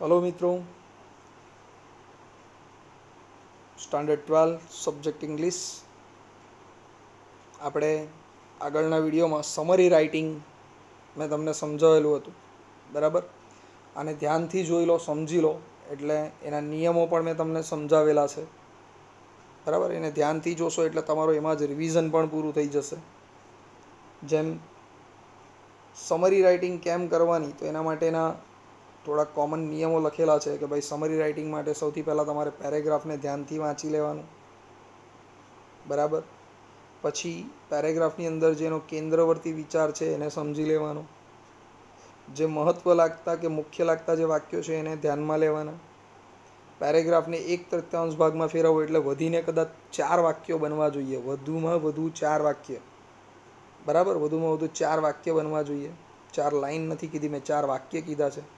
Hello મિત્રો. Standard twelve subject English આપણે આગળના વિડીયોમાં સમરી રાઇટિંગ મેં તમને સમજાવેલું હતું. બરાબર? અને ધ્યાનથી જોઈ લો, સમજી લો. એટલે એના નિયમો પણ મેં તમને સમજાવેલા છે. બરાબર? એને ધ્યાનથી જોશો એટલે તમારું એમાં જ રિવિઝન પણ પૂરું થઈ જશે. જેમ સમરી રાઇટિંગ કેમ કરવાની? તો એના માટેના થોડા કોમન નિયમો લખેલા છે કે ભાઈ સમરી રાઇટિંગ માટે સૌથી પહેલાં તમારે પેરેગ્રાફને ધ્યાનથી વાંચી લેવાનું. બરાબર? પછી પેરેગ્રાફની અંદર જેનો કેન્દ્રવર્તી વિચાર છે એને સમજી લેવાનો. જે મહત્ત્વ લાગતા કે મુખ્ય લાગતા જે વાક્યો છે એને ધ્યાનમાં લેવાના. પેરેગ્રાફને એક તૃત્યાંશ ભાગમાં ફેરવો એટલે વધીને કદાચ ચાર વાક્યો બનવા જોઈએ. વધુમાં વધુ ચાર વાક્ય. બરાબર? વધુમાં વધુ ચાર વાક્ય બનવા જોઈએ. ચાર લાઇન નથી કીધી, મેં ચાર વાક્ય કીધા છે.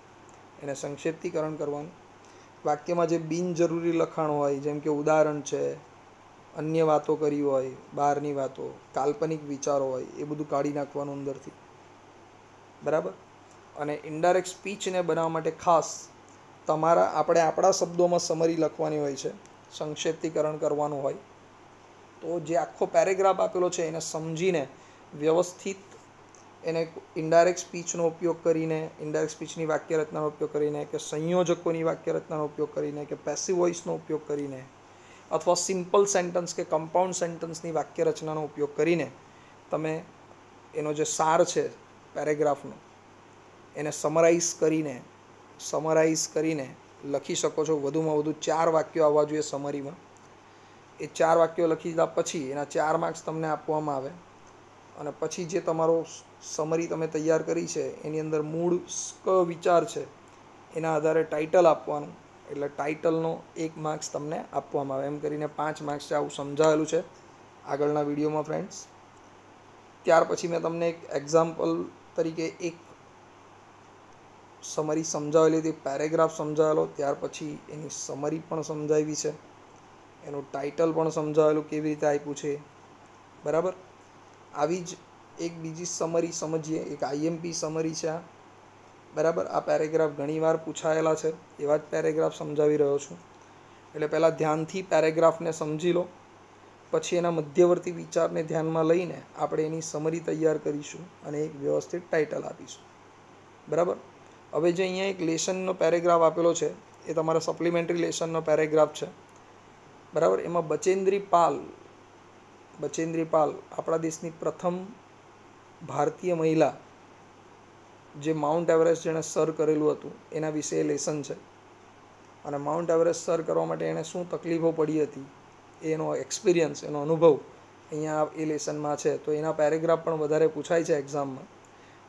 એને સંક્ષેપ્તીકરણ કરવાનું. વાક્યમાં જે બિનજરૂરી લખાણ હોય, જેમ કે ઉદાહરણ છે, અન્ય વાતો કરી હોય, બહારની વાતો, કાલ્પનિક વિચારો હોય, એ બધું કાઢી નાખવાનું અંદરથી. બરાબર? અને ઇન્ડાયરેક્ટ સ્પીચને બનાવવા માટે ખાસ તમારા, આપણે આપણા શબ્દોમાં સમરી લખવાની હોય છે, સંક્ષેપ્તીકરણ કરવાનું હોય, તો જે આખો પેરેગ્રાફ આપેલો છે, એને સમજીને વ્યવસ્થિત એને ઇન્ડાયરેક્ટ સ્પીચનો ઉપયોગ કરીને ઇન્ડાયરેક્ટ સ્પીચની વાક્ય રચનાનો ઉપયોગ કરીને કે સંયોજકોની વાક્ય રચનાનો ઉપયોગ કરીને કે પેસિવ વોઇસનો ઉપયોગ કરીને અથવા સિમ્પલ સેન્ટન્સ કે કમ્પાઉન્ડ સેન્ટન્સની વાક્ય રચનાનો ઉપયોગ કરીને તમે એનો જે સાર છે પેરેગ્રાફનો, એને સમરાઇઝ કરીને સમરાઇઝ કરીને લખી શકો છો. વધુમાં વધુ ચાર વાક્યો આવવા જોઈએ સમરીમાં એ ચાર વાક્યો લખી દીધા પછી એના ચાર માર્ક્સ તમને આપવામાં આવે. અને પછી જે તમારો સમરી તમે તૈયાર કરી છે, એની અંદર મૂળ કયો વિચાર છે, એના આધારે ટાઇટલ આપવાનું. એટલે ટાઇટલનો એક માર્ક્સ તમને આપવામાં આવે. એમ કરીને પાંચ માર્ક્સ છે, આવું સમજાવેલું છે આગળના વિડીયોમાં ફ્રેન્ડ્સ ત્યાર પછી મેં તમને એક એક્ઝામ્પલ તરીકે એક સમરી સમજાવેલી હતી પેરેગ્રાફ સમજાવેલો. ત્યાર પછી એની સમરી પણ સમજાવી છે. એનું ટાઇટલ પણ સમજાવેલું, કેવી રીતે આપ્યું છે. બરાબર? આવી જ એક બીજી સમરી સમજીએ. એક આઈએમપી સમરી છે બરાબર? આ પેરેગ્રાફ ઘણીવાર પૂછાયેલા છે. એવા જ પેરેગ્રાફ સમજાવી રહ્યો છું. એટલે પહેલાં ધ્યાનથી પેરેગ્રાફને સમજી લો. પછી એના મધ્યવર્તી વિચારને ધ્યાનમાં લઈને આપણે એની સમરી તૈયાર કરીશું અને એક વ્યવસ્થિત ટાઇટલ આપીશું. બરાબર? હવે જે અહીંયા એક લેશનનો પેરેગ્રાફ આપેલો છે, એ તમારા સપ્લિમેન્ટરી લેશનનો પેરેગ્રાફ છે. બરાબર? એમાં બચેન્દ્રી પાલ બચેન્દ્રી પાલ આપણા દેશની પ્રથમ ભારતીય મહિલા જે માઉન્ટ એવરેસ્ટ જેણે સર કરેલું હતું, એના વિશે એ લેસન છે. અને માઉન્ટ એવરેસ્ટ સર કરવા માટે એણે શું તકલીફો પડી હતી, એનો એક્સપિરિયન્સ એનો અનુભવ અહીંયા એ લેસનમાં છે. તો એના પેરેગ્રાફ પણ વધારે પૂછાય છે એક્ઝામમાં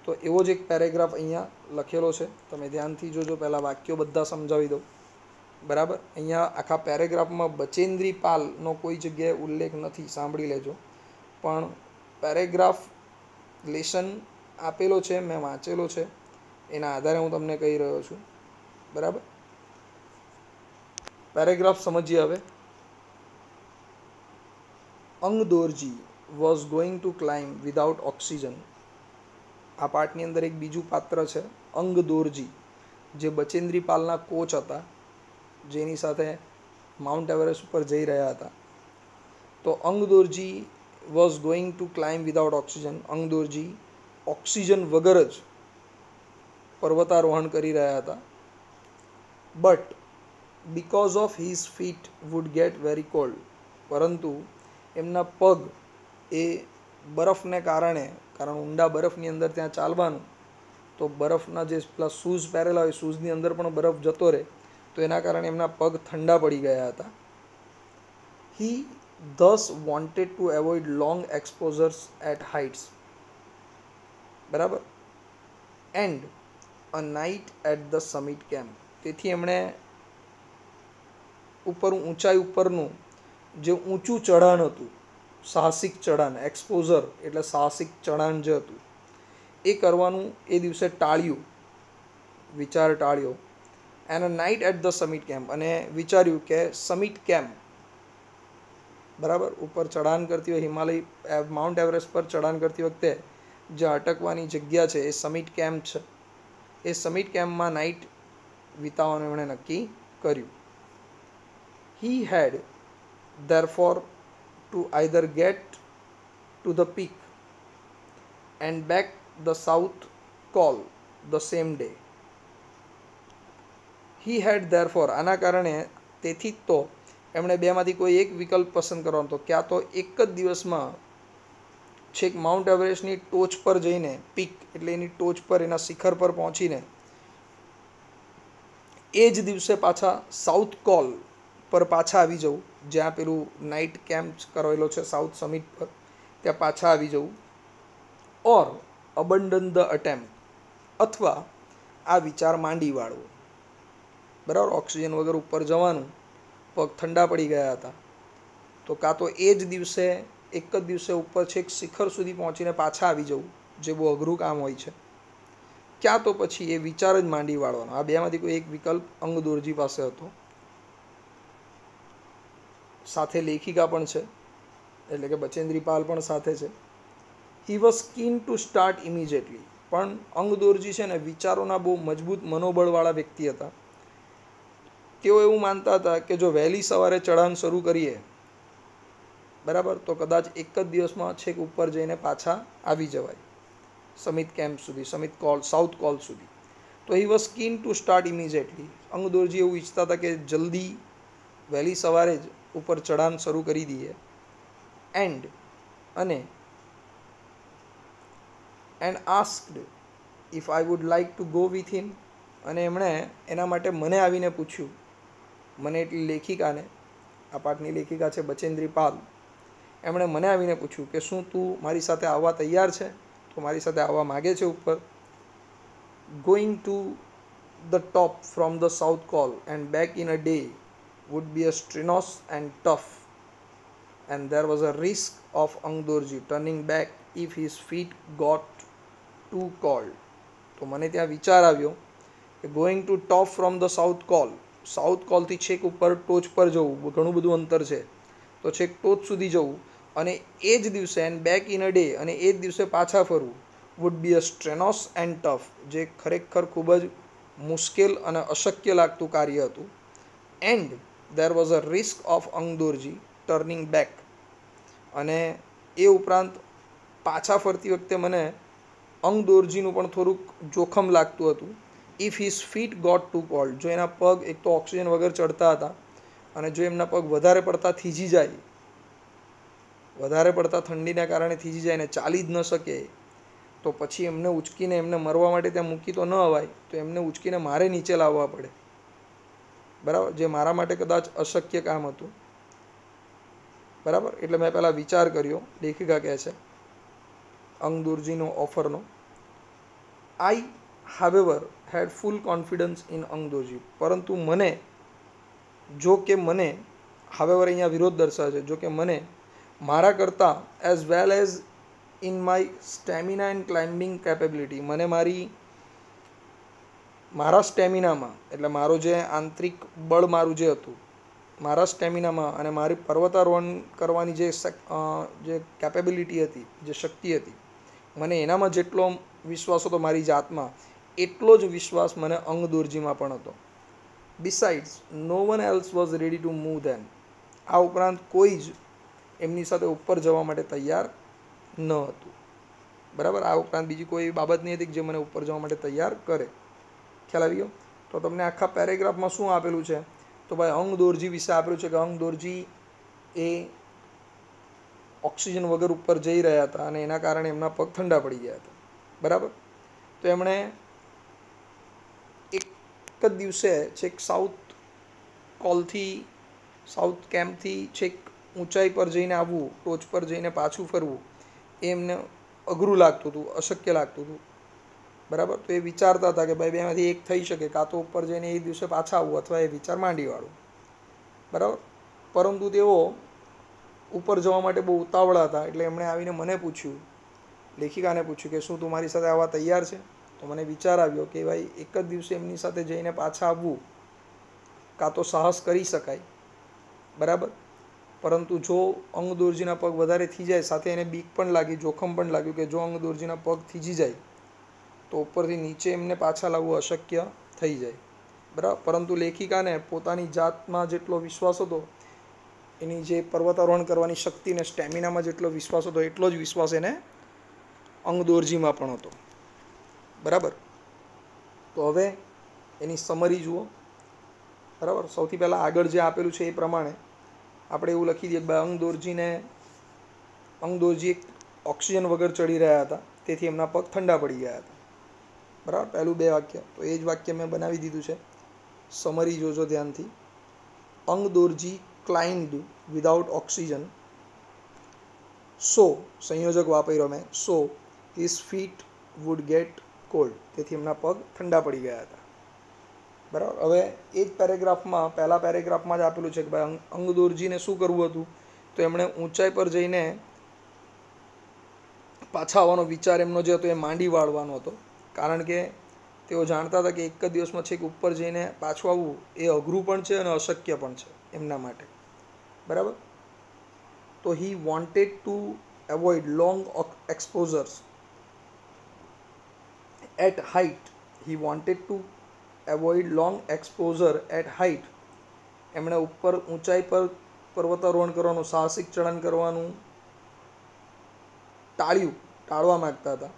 તો એવો જ એક પેરેગ્રાફ અહીંયા લખેલો છે. તમે ધ્યાનથી જોજો, પહેલાં વાક્યો બધા સમજાવી દઉં. બરાબર? અહીંયા આખા પેરેગ્રાફમાં બચેન્દ્રી પાલનો કોઈ જગ્યાએ ઉલ્લેખ નથી, સાંભળી લેજો. પણ પેરેગ્રાફ લેસન આપેલો છે, મેં વાંચેલો છે, એના આધારે હું તમને કહી રહ્યો છું. બરાબર? પેરેગ્રાફ સમજીએ હવે. Ang Dorje was going to climb without oxygen આ પાર્ટની અંદર એક બીજું પાત્ર છે અંગદોરજી જે બચેન્દ્રી પાલના કોચ હતા, જેની સાથે માઉન્ટ એવરેસ્ટ ઉપર જઈ રહ્યા હતા. તો Ang Dorje was going to climb without oxygen Ang Dorje oxygen વગર જ પર્વતારોહણ કરી રહ્યા હતા. But because of his feet would get very cold પરંતુ, એમના પગ એ બરફને કારણે, કારણ ઊંડા બરફની અંદર ત્યાં ચાલવાનું, તો બરફના જે પેલા શૂઝ પહેરેલા હોય, શૂઝની અંદર પણ બરફ જતો રહે, તો એના કારણે એમના પગ ઠંડા પડી ગયા હતા. He thus wanted to avoid long exposures at heights બરાબર? And a night at the summit camp તેથી એમણે ઉપર ઊંચાઈ ઉપરનું જે ઊંચું ચઢાણ હતું, સાહસિક ચઢાણ એક્સપોઝર એટલે સાહસિક ચઢાણ જે હતું, એ કરવાનું એ દિવસે ટાળ્યું, વિચાર ટાળ્યો. And night at the summit camp અને વિચાર્યું કે સમિટ કેમ્પ બરાબર? ઉપર ચઢાણ કરતી હોય, હિમાલય માઉન્ટ એવરેસ્ટ પર ચઢાણ કરતી વખતે જે અટકવાની જગ્યા છે, એ સમિટ કેમ્પ છે. એ સમિટ કેમ્પમાં નાઇટ વિતાવવાનું એમણે નક્કી કર્યું. He had therefore to either get to the peak and back the south col the same day he had therefore આના કારણે તેથી તો એમણે બેમાંથી કોઈ એક વિકલ્પ પસંદ કરવાનો હતો. ક્યાં તો એક જ દિવસમાં છેક માઉન્ટ એવરેસ્ટની ટોચ પર જઈને પીક એટલે એની ટોચ પર, એના શિખર પર પહોંચીને એ જ દિવસે પાછા સાઉથ કોલ પર પાછા આવી જવું. જ્યાં પેલું નાઇટ કેમ્પ કરેલો છે સાઉથ સમિટ પર. ત્યાં પાછા આવી જવું. ઓર અબંડન ધ અટેમ્પ અથવા આ વિચાર માંડી વાળવો. બરાબર? ઓક્સિજન વગર ઉપર જવાનું. પગ ઠંડા પડી ગયા હતા. તો કાં તો એ જ દિવસે, એક જ દિવસે ઉપર છેક શિખર સુધી પહોંચીને પાછા આવી જવું, જે બહુ અઘરું કામ હોય છે. ક્યાં તો પછી એ વિચાર જ માંડી વાળવાનો. આ બેમાંથી કોઈ એક વિકલ્પ અંગદોરજી પાસે હતો. સાથે લેખિકા પણ છે. એટલે કે બચેન્દ્રી પાલ પણ સાથે છે. He was keen to start immediately પણ અંગદોરજી છે ને વિચારોના બહુ મજબૂત મનોબળવાળા વ્યક્તિ હતા. તેઓ એવું માનતા હતા કે જો વહેલી સવારે ચઢાણ શરૂ કરીએ, બરાબર, તો કદાચ એક જ દિવસમાં છેક ઉપર જઈને પાછા આવી જવાય. સમિત કેમ્પ સુધી, સમિત કોલ, સાઉથ કોલ સુધી. તો he was keen to start immediately Ang Dorje એવું ઈચ્છતા હતા કે જલ્દી વહેલી સવારે જ ઉપર ચઢાણ શરૂ કરી દઈએ. એન્ડ અને and asked if I would like to go with him અને એમણે એના માટે મને આવીને પૂછ્યું મને એટલી લેખિકાને આ પાઠની લેખિકા છે બચેન્દ્રી પાલ એમણે મને આવીને પૂછ્યું કે શું તું મારી સાથે આવવા તૈયાર છે? તો મારી સાથે આવવા માગે છે ઉપર. Going to the top from the south col and back in a day would be a strenuous and tough, and there was a risk of Angdorji turning back if his feet got too cold. તો મને ત્યાં વિચાર આવ્યો કે going to top from the south col south કોલથી છેક ઉપર ટોચ પર જવું, ઘણું બધું અંતર છે, તો છેક ટોચ સુધી જવું અને એ જ દિવસે and back in a day અને એ જ દિવસે પાછા ફરવું would be a strenuous and tough જે ખરેખર ખૂબ જ મુશ્કેલ અને અશક્ય લાગતું કાર્ય હતું. And there was a risk of Angdorji turning back અને એ ઉપરાંત પાછા ફરતી વખતે મને અંગદોરજીનું પણ થોડુંક જોખમ લાગતું હતું. If his feet got too cold જો એના પગ એક તો ઓક્સિજન વગર ચડતા હતા અને જો એમના પગ વધારે પડતા થીજી જાય, વધારે પડતા ઠંડીના કારણે થીજી જાય ને ચાલી જ ન શકે, તો પછી એમને ઉચકીને એમને મરવા માટે ત્યાં મૂકી તો ન અવાય, તો એમને ઉચકીને મારે નીચે લાવવા પડે. બરાબર? જે મારા માટે કદાચ અશક્ય કામ હતું. બરાબર? એટલે મેં પહેલાં વિચાર કર્યો, લેખિકા કહે છે, અંગદુરજીનો ઓફરનો I however had full confidence in Angdorje પરંતુ મને જો કે મને હવે વર અહીંયા વિરોધ દર્શાવે છે જો કે મને મારા કરતાં as well as in my stamina and climbing capability મને મારી મારા સ્ટેમિનામાં એટલે મારો જે આંતરિક બળ મારું જે હતું, મારા સ્ટેમિનામાં અને મારી પર્વતારોહણ કરવાની જે જે કેપેબિલિટી હતી, જે શક્તિ હતી, મને એનામાં જેટલો વિશ્વાસ હતો મારી જાતમાં એટલો જ વિશ્વાસ મને અંગ દોરજીમાં પણ હતો. Besides no one else was ready to move then આ ઉપરાંત કોઈ જ એમની સાથે ઉપર જવા માટે તૈયાર ન હતું. બરાબર? આ ઉપરાંત બીજી કોઈ બાબત નહીં હતી કે જે મને ઉપર જવા માટે તૈયાર કરે. ખ્યાલ આવી ગયો? તો તમને આખા પેરેગ્રાફમાં શું આપેલું છે? તો ભાઈ, અંગ દોરજી વિશે આપેલું છે કે અંગ દોરજી એ ઓક્સિજન વગર ઉપર જઈ રહ્યા હતા અને એના કારણે એમના પગ ઠંડા પડી ગયા હતા. બરાબર? તો એમણે એક જ દિવસે છેક સાઉથ કોલથી સાઉથ કેમ્પથી છેક ઊંચાઈ પર જઈને આવવું, ટોચ પર જઈને પાછું ફરવું, એ એમને અઘરું લાગતું હતું, અશક્ય લાગતું હતું. બરાબર? તો એ વિચારતા હતા કે ભાઈ બેમાંથી એક થઈ શકે, કાં તો ઉપર જઈને એ દિવસે પાછા આવવું અથવા એ વિચાર માંડીવાળું. બરાબર? પરંતુ તેઓ ઉપર જવા માટે બહુ ઉતાવળા હતા, એટલે એમણે આવીને મને પૂછ્યું, લેખિકાને પૂછ્યું કે શું તું મારી સાથે આવવા તૈયાર છે? તો મને વિચાર આવ્યો કે ભાઈ, એક જ દિવસે એમની સાથે જઈને પાછા આવવું, કાં તો સાહસ કરી શકાય, બરાબર? પરંતુ જો અંગ દોરજીના પગ વધારે થઈ જાય, સાથે એને બીક પણ લાગી, જોખમ પણ લાગ્યું કે જો અંગ દોરજીના પગ થીજી જાય, તો ઉપરથી નીચે એમને પાછા લાવવું અશક્ય થઈ જાય, બરાબર? પરંતુ લેખિકાને પોતાની જાતમાં જેટલો વિશ્વાસ હતો, એની જે પર્વતારોહણ કરવાની શક્તિ ને સ્ટેમિનામાં જેટલો વિશ્વાસ હતો, એટલો જ વિશ્વાસ એને અંગદોરજીમાં પણ હતો. બરાબર? તો હવે એની સમરી જુઓ. બરાબર? સૌથી પહેલાં આગળ જે આપેલું છે એ પ્રમાણે આપણે એવું લખી દઈએ કે અંગ દોરજીને અંગદોરજી એક ઓક્સિજન વગર ચડી રહ્યા હતા. તેથી એમના પગ ઠંડા પડી ગયા હતા. બરાબર? પહેલું બે વાક્ય. તો એ જ વાક્ય મેં બનાવી દીધું છે. સમરી જોજો ધ્યાનથી. Angdorje climbed without oxygen so સંયોજક વાપર્યો મેં. So his feet would get cold તેથી એમના પગ ઠંડા પડી ગયા હતા. બરાબર? હવે એ જ પેરેગ્રાફમાં, પહેલા પેરેગ્રાફમાં જ આપેલું છે કે ભાઈ અંગદોરજીને શું કરવું હતું? તો એમણે ઊંચાઈ પર જઈને પાછા આવવાનો વિચાર એમનો જે હતો એ માંડી વાળવાનો હતો. કારણ કે તેઓ જાણતા હતા કે એક જ દિવસમાં છેક ઉપર જઈને પાછું આવવું એ અઘરું પણ છે અને અશક્ય પણ છે એમના માટે. બરાબર? તો he wanted to avoid long exposures at height he wanted to avoid long exposure at height એમણે ઉપર ઊંચાઈ પર પર્વતારોહણ કરવાનું, સાહસિક ચડન કરવાનું ટાળ્યું, ટાળવા માગતા હતા.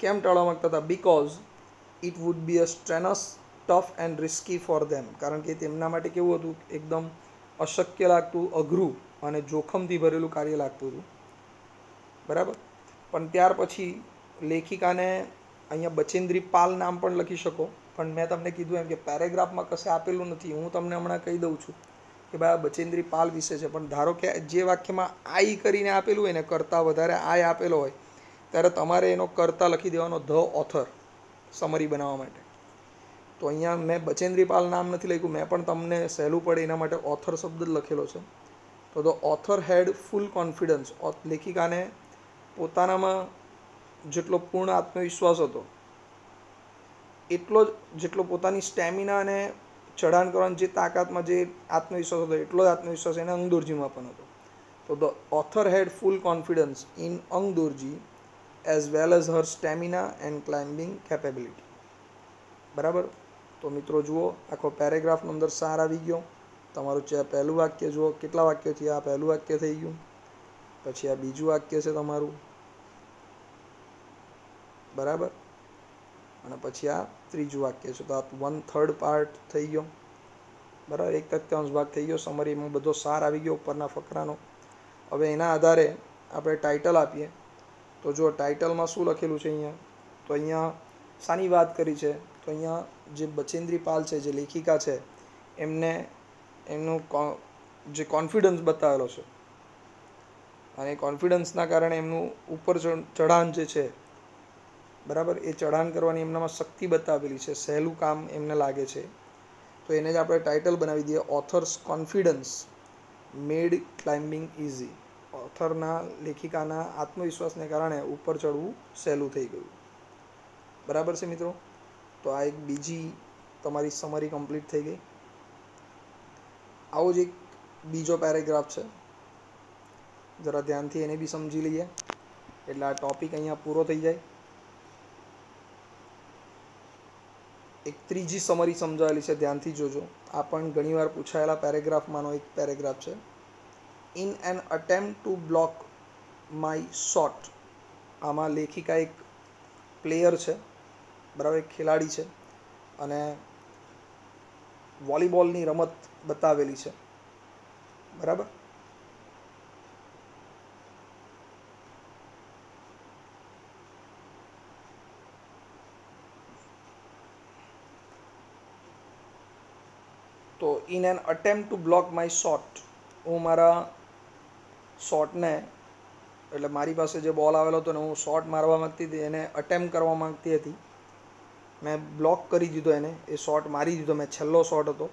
કેમ ટાળવા માગતા હતા? Because it would be a strenuous tough and risky for them કારણ કે તેમના માટે કેવું હતું? એકદમ અશક્ય લાગતું, અઘરું અને જોખમથી ભરેલું કાર્ય લાગતું હતું. બરાબર? પણ ત્યાર પછી લેખિકાને અહીંયા બચેન્દ્રી પાલ નામ પણ લખી શકો. પણ મેં તમને કીધું એમ કે પેરેગ્રાફમાં કશે આપેલું નથી. હું તમને હમણાં કહી દઉં છું કે ભાઈ આ બચેન્દ્રી પાલ વિશે છે. પણ ધારો કે જે વાક્યમાં આઈ કરીને આપેલું હોય ને, કરતાં વધારે આય આપેલો હોય, ત્યારે તમારે એનો કરતા લખી દેવાનો ધ ઓથર સમરી બનાવવા માટે. તો અહીંયા મેં બચેન્દ્રી પાલ નામ નથી લખ્યું. મેં પણ તમને સહેલું પડે એના માટે ઓથર શબ્દ જ લખેલો છે. તો the author had full confidence લેખિકાને પોતાનામાં જેટલો પૂર્ણ આત્મવિશ્વાસ હતો, એટલો જ જેટલો પોતાની સ્ટેમિના અને ચઢાણ કરવાની જે તાકાતમાં જે આત્મવિશ્વાસ હતો, એટલો જ આત્મવિશ્વાસ એને અંગદોરજીમાં પણ હતો. તો the author had full confidence in Angdorji as well as her stamina and climbing capability. બરાબર? તો મિત્રો જુઓ, આખો પેરેગ્રાફનો અંદર સાર આવી ગયો. તમારું જે પહેલું વાક્ય જુઓ, કેટલા વાક્યથી આ પહેલું વાક્ય થઈ ગયું? પછી આ બીજું વાક્ય છે તમારું. બરાબર? અને પછી આ ત્રીજું વાક્ય છે. તો આ વન થર્ડ પાર્ટ થઈ ગયો. બરાબર? એક તૃતીયાંશ ભાગ થઈ ગયો. સમરીમાં બધો સાર આવી ગયો ઉપરના ફકરાનો. હવે એના આધારે આપણે ટાઇટલ આપીએ. તો જો ટાઇટલમાં શું લખેલું છે અહીંયા? તો અહીંયા શાની વાત કરી છે. તો અહીંયા જે બચેન્દ્રી પાલ છે, જે લેખિકા છે, એમને એમનું જે કોન્ફિડન્સ બતાવેલો છે. અને કોન્ફિડન્સના કારણે એમનું ઉપર ચઢાણ જે છે બરાબર? એ ચઢાણ કરવાની એમનામાં શક્તિ બતાવેલી છે, સહેલું કામ એમને લાગે છે. તો એને જ આપણે ટાઇટલ બનાવી દઈએ author's confidence made climbing easy ઓથરના લેખિકાના આત્મવિશ્વાસને કારણે ઉપર ચડવું સહેલું થઈ ગયું. બરાબર છે મિત્રો? તો આ એક બીજી તમારી સમરી કમ્પ્લીટ થઈ ગઈ. આવો જ એક બીજો પેરેગ્રાફ છે. જરા ધ્યાનથી એને બી સમજી લઈએ. એટલે આ ટોપિક અહીંયા પૂરો થઈ જાય. એક ત્રીજી સમરી સમજાવેલી છે, ધ્યાનથી જોજો. આ પણ ઘણીવાર પૂછાયેલા પેરેગ્રાફમાંનો એક પેરેગ્રાફ છે. In an attempt to block my shot આમાં લેખિકા એક પ્લેયર છે, બરાબર એક ખેલાડી છે અને વોલીબોલની રમત બતાવેલી છે. બરાબર તો in an attempt to block my shot હું મારા શોટને એટલે મારી પાસે જે બોલ આવેલો હતો ને હું શોટ મારવા માગતી હતી, એને અટેમ્પ કરવા માગતી હતી. મેં બ્લોક કરી દીધો એને, એ શોટ મારી દીધો, મેં છેલ્લો શોટ હતો,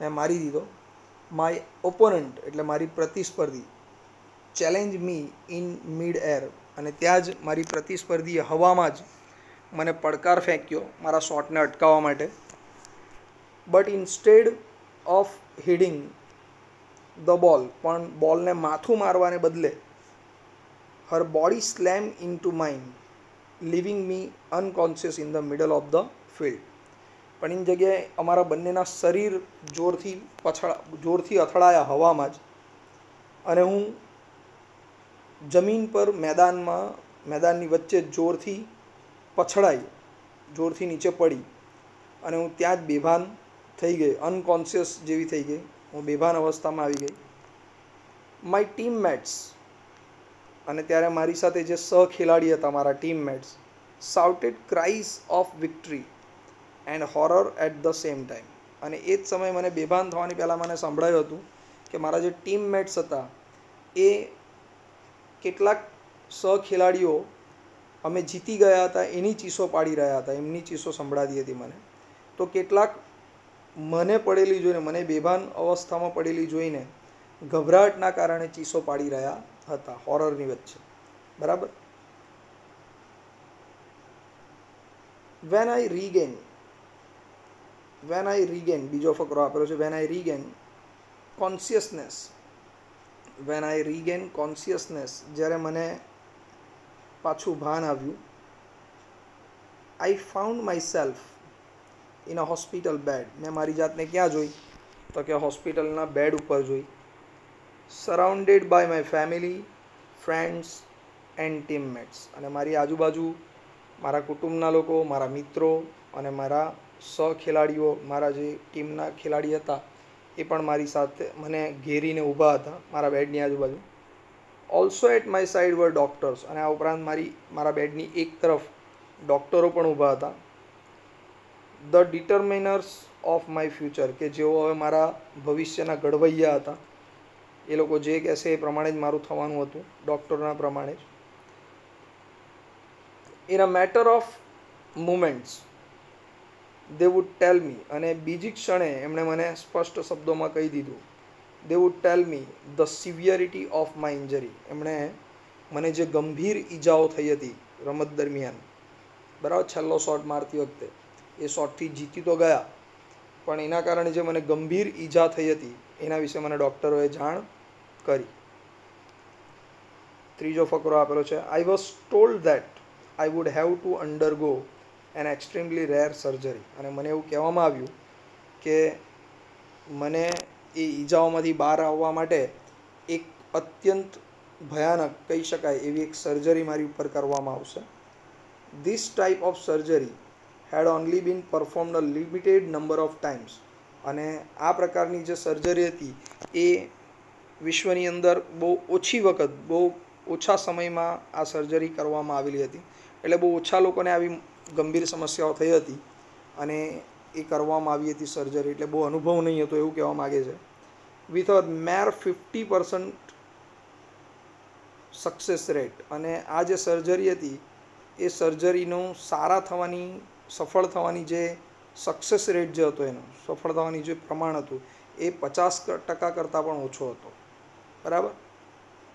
મેં મારી દીધો. માય ઓપોનન્ટ એટલે મારી પ્રતિસ્પર્ધી challenge me in mid air અને ત્યાં જ મારી પ્રતિસ્પર્ધીએ હવામાં જ મને પડકાર ફેંક્યો મારા શોટને અટકાવવા માટે. But instead of heading the ball. પણ બોલને માથું મારવાને બદલે her body slam in to mind leaving me unconscious in the middle of the field. પણ એની જગ્યાએ અમારા બંનેના શરીર જોરથી પછડા, જોરથી અથડાયા હવામાં જ. અને હું જમીન પર મેદાનમાં, મેદાનની વચ્ચે જોરથી પછડાઈ, જોરથી નીચે પડી. અને હું ત્યાં જ બેભાન થઈ ગઈ અનકોન્શિયસ જેવી થઈ ગઈ. હું બેભાન અવસ્થામાં આવી ગઈ. માય ટીમમેટ્સ અને ત્યારે મારી સાથે જે સહખેલાડી હતા, મારા teammates shouted cries of victory and horror at the same time અને એ જ સમયે મને બેભાન થવાની પહેલાં મને સંભળાયું હતું કે મારા જે ટીમમેટ્સ હતા, એ કેટલાક સહખેલાડીઓ અમે જીતી ગયા હતા, એની ચીસો પાડી રહ્યા હતા, એમની ચીસો સંભળાતી હતી મને. તો કેટલાક મને પડેલી જોઈને, મને બેભાન અવસ્થામાં પડેલી જોઈને ગભરાટના કારણે ચીસો પાડી રહ્યા હતા. હોરરની વચ્ચે. બરાબર? વેન આઈ રીગેન વેન આઈ રીગેન બીજો ફકરો આપેલો છે when I regain consciousness when I regain consciousness જ્યારે મને પાછું ભાન આવ્યું I found myself in a hospital bed. મેં મારી જાતને ક્યાં જોઈ? તો કે હોસ્પિટલના બેડ ઉપર જોઈ. Surrounded by my family friends and teammates અને મારી આજુબાજુ મારા કુટુંબના લોકો, મારા મિત્રો અને મારા સહખેલાડીઓ મારા જે ટીમના ખેલાડી હતા, એ પણ મારી સાથે મને ઘેરીને ઊભા હતા, મારા બેડની આજુબાજુ. Also at my side were doctors અને આ ઉપરાંત મારી, મારા બેડની એક તરફ ડૉક્ટરો પણ ઊભા હતા. The determiners of my future કે જેઓ હવે મારા ભવિષ્યના ઘડવૈયા હતા. એ લોકો જે કહેશે એ પ્રમાણે જ મારું થવાનું હતું, ડૉક્ટરના પ્રમાણે જ. In a matter of moments they would tell me અને બીજી ક્ષણે એમણે મને સ્પષ્ટ શબ્દોમાં કહી દીધું they would tell me the severity of my injury એમણે મને જે ગંભીર ઈજાઓ થઈ હતી રમત દરમિયાન, બરાબર, છેલ્લો શોટ મારતી વખતે. એ શોટથી જીતી તો ગયા. પણ એના કારણે જે મને ગંભીર ઈજા થઈ હતી, એના વિશે મને ડૉક્ટરોએ જાણ કરી. ત્રીજો ફકરો આપેલો છે I was told that I would have to undergo an extremely rare surgery અને મને એવું કહેવામાં આવ્યું કે મને એ ઈજાઓમાંથી બહાર આવવા માટે એક અત્યંત ભયાનક, કહી શકાય, એવી એક સર્જરી મારી ઉપર કરવામાં આવશે. This type of surgery had only been performed a limited number of times અને આ પ્રકારની જે સર્જરી હતી, એ વિશ્વની અંદર બહુ ઓછી વખત, બહુ ઓછા સમયમાં આ સર્જરી કરવામાં આવેલી હતી. એટલે બહુ ઓછા લોકોને આવી ગંભીર સમસ્યાઓ થઈ હતી અને એ કરવામાં આવી હતી સર્જરી એટલે બહુ અનુભવ નહીં હતો એવું કહેવા માગે છે. With a mere fifty percent success rate અને આ જે સર્જરી હતી, એ સર્જરીનું સારા થવાની સફળ થવાની જે સક્સેસ રેટ જે હતો એનો, સફળ થવાની જે પ્રમાણ હતું, એ પચાસ ટકા કરતાં પણ ઓછો હતો. બરાબર?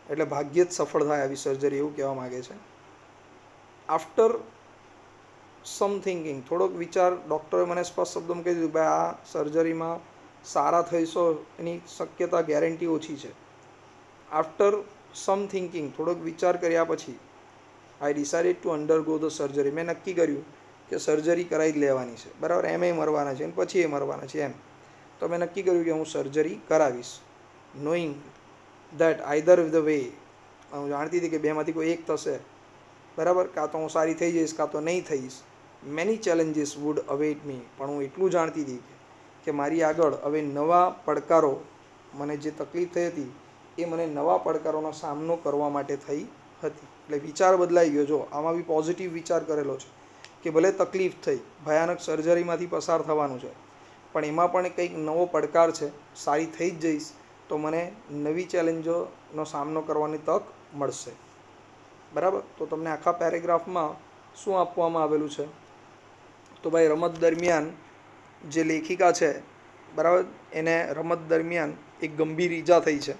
એટલે ભાગ્યે જ સફળ થાય આવી સર્જરી એવું કહેવા માગે છે. આફ્ટર સમ થિંકિંગ થોડોક વિચાર ડૉક્ટરે મને સ્પષ્ટ શબ્દોમાં કહી દીધું ભાઈ, આ સર્જરીમાં સારા થઈશો એની શક્યતા ગેરંટી ઓછી છે. આફ્ટર સમ થિંકિંગ થોડોક વિચાર કર્યા પછી I decided to undergo the surgery મેં નક્કી કર્યું કે સર્જરી કરાવી જ લેવાની છે. બરાબર? એમ એ મરવાના છે અને પછી એ મરવાના છે એમ. તો મેં નક્કી કર્યું કે હું સર્જરી કરાવીશ. Knowing that either the way હું જાણતી હતી કે બેમાંથી કોઈ એક થશે. બરાબર? કાં તો હું સારી થઈ જઈશ, કાં તો નહીં થઈશ. Many challenges would await me પણ હું એટલું જાણતી હતી કે મારી આગળ હવે નવા પડકારો મને જે તકલીફ થઈ હતી, એ મને નવા પડકારોનો સામનો કરવા માટે થઈ હતી. એટલે વિચાર બદલાઈ ગયો. જો, આમાં બી પોઝિટિવ વિચાર કરેલો છે. કે ભલે તકલીફ થઈ, ભયાનક સર્જરીમાંથી પસાર થવાનું છે. પણ એમાં પણ કંઈક નવો પડકાર છે, સારી થઈ જ જઈશ, તો મને નવી ચેલેન્જોનો સામનો કરવાની તક મળશે. બરાબર? તો તમને આખા પેરેગ્રાફમાં શું આપવામાં આવેલું છે? તો ભાઈ રમત દરમિયાન જે લેખિકા છે, બરાબર? એને રમત દરમિયાન એક ગંભીર ઈજા થઈ છે.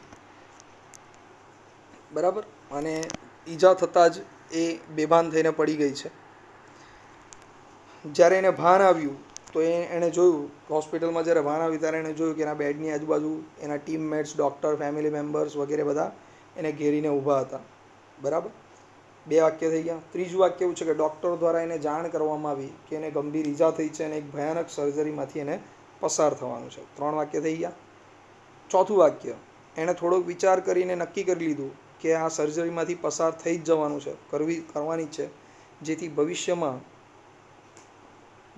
બરાબર? અને ઈજા થતાં જ એ બેભાન થઈને પડી ગઈ છે. જ્યારે એને ભાન આવ્યું, તો એ એણે જોયું હોસ્પિટલમાં જ્યારે ભાન આવ્યું ત્યારે એણે જોયું કે એના બેડની આજુબાજુ એના ટીમમેટ્સ ડૉક્ટર ફેમિલી મેમ્બર્સ વગેરે બધા એને ઘેરીને ઊભા હતા. બરાબર? બે વાક્ય થઈ ગયા. ત્રીજું વાક્ય એવું છે કે ડૉક્ટર દ્વારા એને જાણ કરવામાં આવી કે એને ગંભીર ઈજા થઈ છે અને એક ભયાનક સર્જરીમાંથી એને પસાર થવાનું છે. ત્રણ વાક્ય થઈ ગયા. ચોથું વાક્ય, એણે થોડોક વિચાર કરીને નક્કી કરી લીધું કે આ સર્જરીમાંથી પસાર થઈ જ જવાનું છે, કરવી, કરવાની જ છે, જેથી ભવિષ્યમાં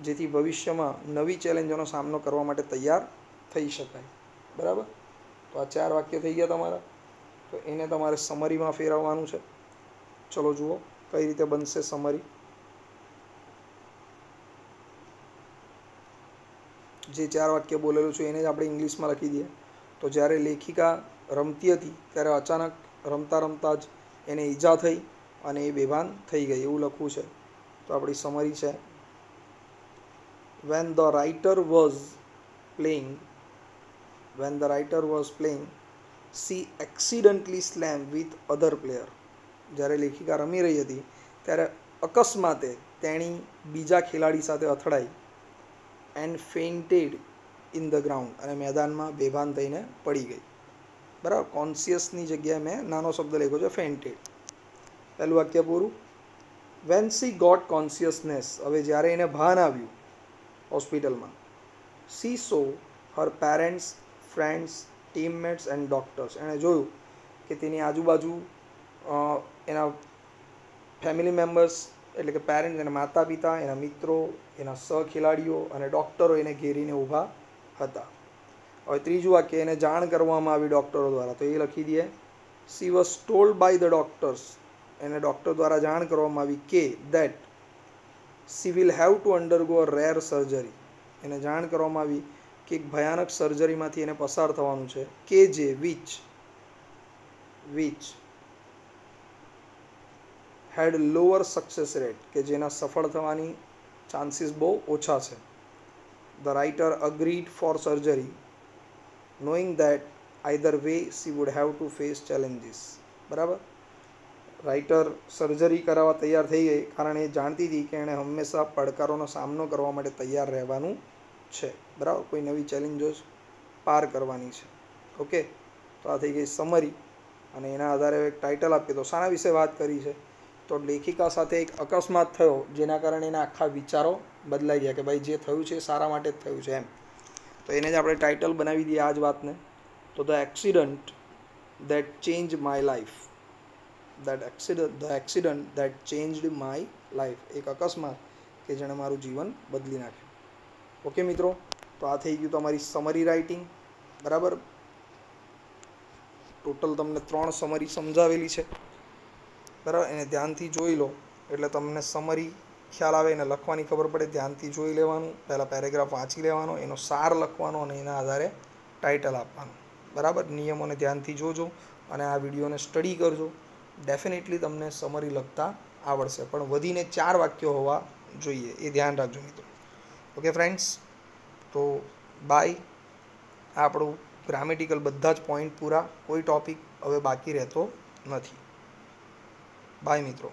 જેથી ભવિષ્યમાં નવી ચેલેન્જોનો સામનો કરવા માટે તૈયાર થઈ શકાય. બરાબર? તો આ ચાર વાક્ય થઈ ગયા તમારા. તો એને તમારે સમરીમાં ફેરવવાનું છે. ચલો જુઓ, કઈ રીતે બનશે સમરી. જે ચાર વાક્ય બોલેલું છે એને જ આપણે ઇંગ્લિશમાં લખી દઈએ. તો જ્યારે લેખિકા રમતી હતી, ત્યારે અચાનક રમતા રમતા જ એને ઈજા થઈ અને એ બેભાન થઈ ગઈ, એવું લખવું છે. તો આપણી સમરી છે. When the writer was playing, when the writer was playing, she accidentally slammed with other player. જ્યારે લેખિકા રમી રહી હતી, ત્યારે અકસ્માતે તેણી બીજા ખેલાડી સાથે અથડાઈ and fainted in the ground અને મેદાનમાં બેભાન થઈને પડી ગઈ. બરાબર? કોન્શિયસની જગ્યાએ મેં નાનો શબ્દ લખ્યો છે ફેઇન્ટેડ પહેલું વાક્ય પૂરું. વેન સી ગોટ કોન્શિયસનેસ હવે જ્યારે એને ભાન આવ્યું હોસ્પિટલમાં. She saw her parents friends teammates and doctors એણે જોયું કે તેની આજુબાજુ એના ફેમિલી મેમ્બર્સ એટલે કે પેરેન્ટ્સ એના માતા પિતા એના મિત્રો, એના સહખેલાડીઓ અને ડૉક્ટરો એને ઘેરીને ઊભા હતા. હવે ત્રીજું વાક્ય, એને જાણ કરવામાં આવી ડૉક્ટરો દ્વારા. તો એ લખી દઈએ. She was told by the doctors એને ડૉક્ટર દ્વારા જાણ કરવામાં આવી કે that she will have to undergo a rare surgery એને જાણ કરવામાં આવી કે એક ભયાનક સર્જરીમાંથી એને પસાર થવાનું છે. કે જે which which had lower success rate કે જેના સફળ થવાની ચાન્સીસ બહુ ઓછા છે. The writer agreed for surgery knowing that either way she would have to face challenges બરાબર? રાઇટર સર્જરી કરાવવા તૈયાર થઈ ગઈ. કારણ એ જાણતી હતી કે એણે હંમેશા પડકારોનો સામનો કરવા માટે તૈયાર રહેવાનું છે. બરાબર? કોઈ નવી ચેલેન્જો પાર કરવાની છે. ઓકે? તો આ થઈ ગઈ સમરી. અને એના આધારે એક ટાઇટલ આપીએ તો શાના વિશે વાત કરી છે. તો લેખિકા સાથે એક અકસ્માત થયો, જેના કારણે એના આખા વિચારો બદલાઈ ગયા કે ભાઈ જે થયું છે સારા માટે જ થયું છે એમ. તો એને જ આપણે ટાઇટલ બનાવી દઈએ આ જ વાતને. તો the accident that change my life that accident the accident that changed my life એક અકસ્માત કે જેણે મારું જીવન બદલી નાખ્યું. ઓકે મિત્રો? તો આ થઈ ગયું તમારી સમરી રાઇટિંગ બરાબર? ટોટલ તમને ત્રણ સમરી સમજાવેલી છે. બરાબર? એને ધ્યાનથી જોઈ લો. એટલે તમને સમરી ખ્યાલ આવે, એને લખવાની ખબર પડે. ધ્યાનથી જોઈ લેવાનું. પહેલાં પેરેગ્રાફ વાંચી લેવાનો, એનો સાર લખવાનો અને એના આધારે ટાઇટલ આપવાનું. બરાબર? નિયમોને ધ્યાનથી જોજો અને આ વિડીયોને સ્ટડી કરજો. ડેફિનેટલી તમને સમરી લખતા આવડશે. પણ વધીને ચાર વાક્યો હોવા જોઈએ. એ ધ્યાન રાખજો મિત્રો. ઓકે ફ્રેન્ડ્સ તો બાય આપણું ગ્રામેટિકલ બધા જ પોઈન્ટ પૂરા. કોઈ ટોપિક હવે બાકી રહેતો નથી. બાય મિત્રો.